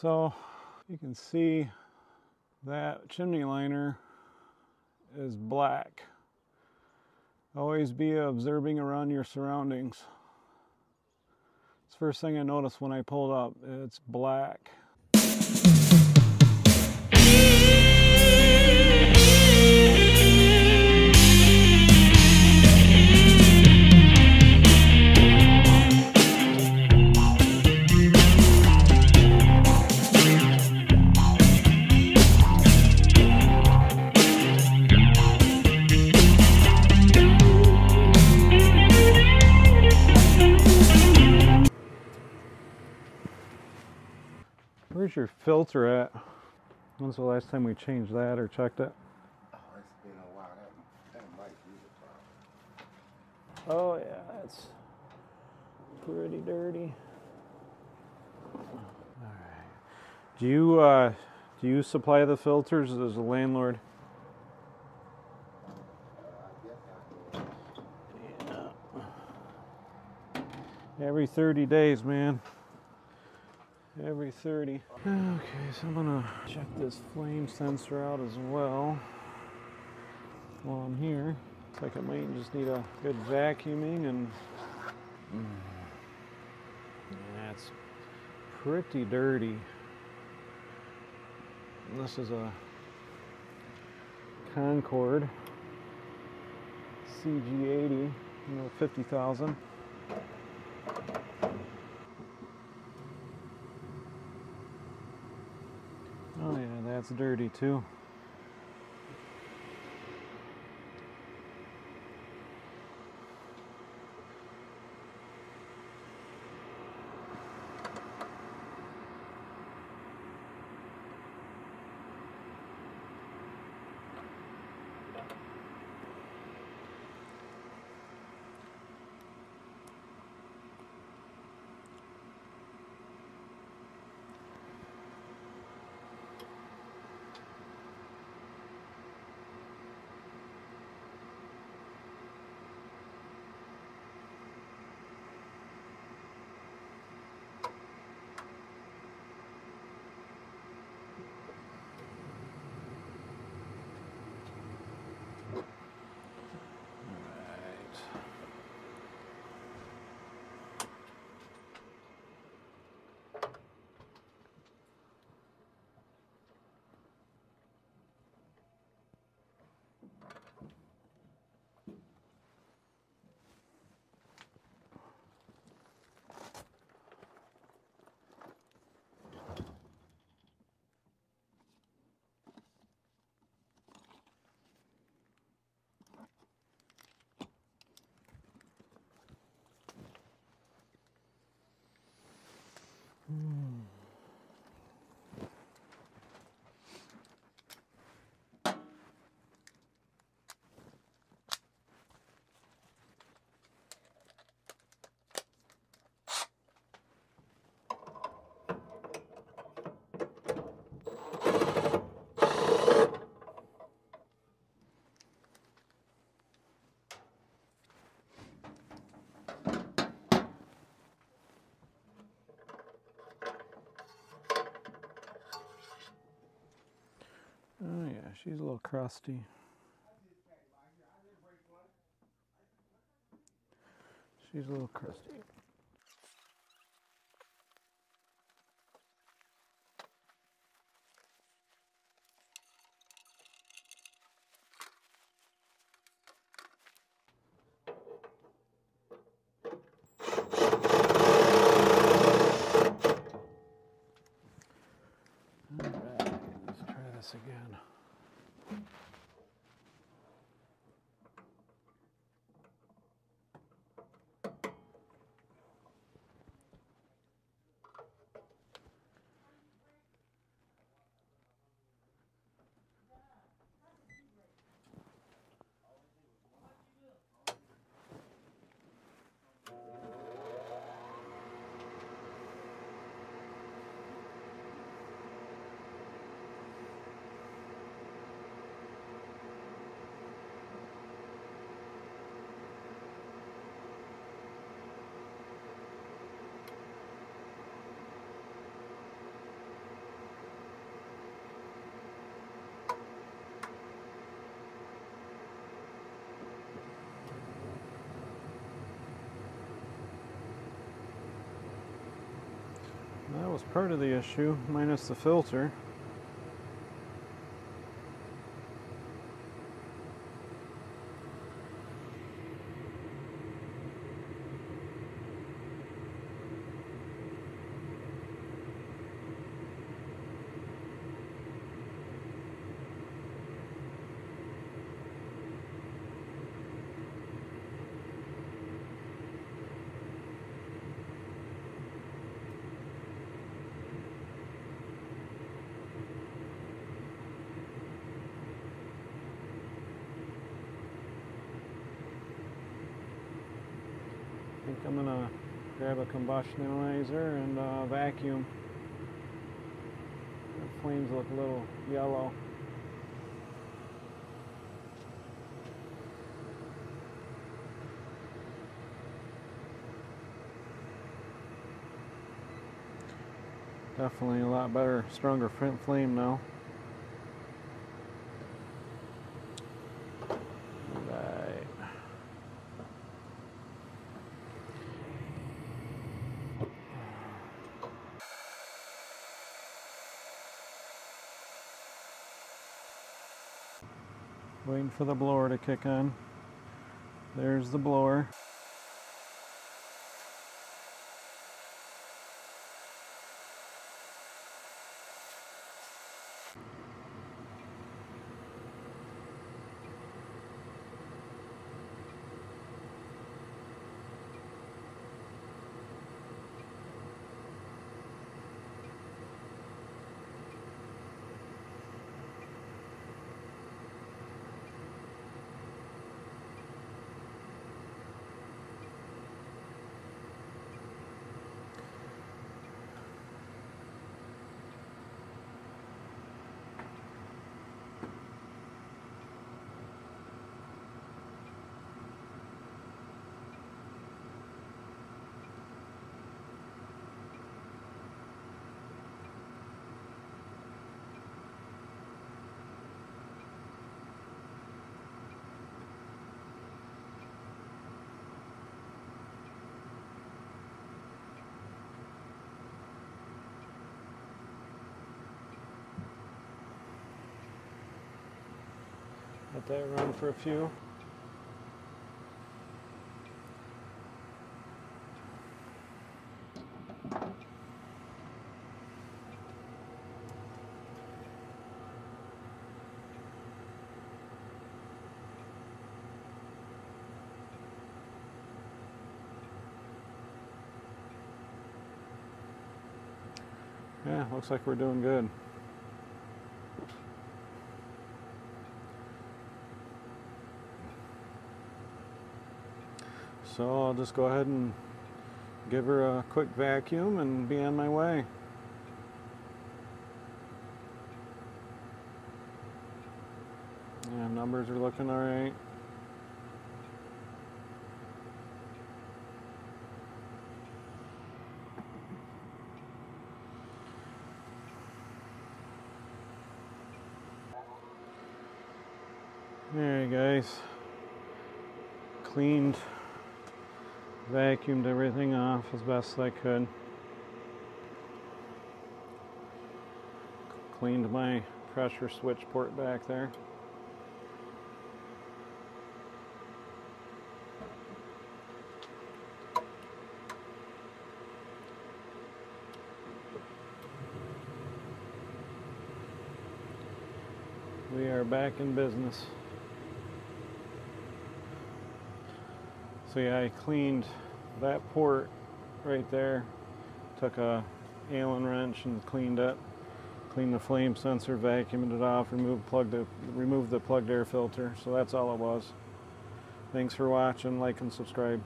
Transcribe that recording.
So you can see that chimney liner is black. Always be observing around your surroundings. It's first thing I noticed when I pulled up. It's black. Where's your filter at? When's the last time we changed that or checked it? Oh, it's been a while. That, that might be the problem. Oh yeah, it's pretty dirty. All right. Do you uh, do you supply the filters as a landlord? Yeah. Every 30 days, man. Every 30. Okay, so I'm gonna check this flame sensor out as well while I'm here. Looks like it might just need a good vacuuming and mm, that's pretty dirty. This is a Concord CG80, you know, 50,000. That's dirty too. She's a little crusty. She's a little crusty. Let's try this again. Thank you. That was part of the issue, minus the filter. Think I'm gonna grab a combustion analyzer and uh, vacuum. The flames look a little yellow. Definitely a lot better, stronger front flame now. Waiting for the blower to kick on. There's the blower. That run for a few. Yeah, looks like we're doing good. So I'll just go ahead and give her a quick vacuum and be on my way. Yeah, numbers are looking all right. Alright guys, cleaned vacuumed everything off as best I could. Cleaned my pressure switch port back there. We are back in business. I cleaned that port right there. Took a Allen wrench and cleaned it. Cleaned the flame sensor, vacuumed it off, removed plugged the removed the plugged air filter. So that's all it was. Thanks for watching, like and subscribe.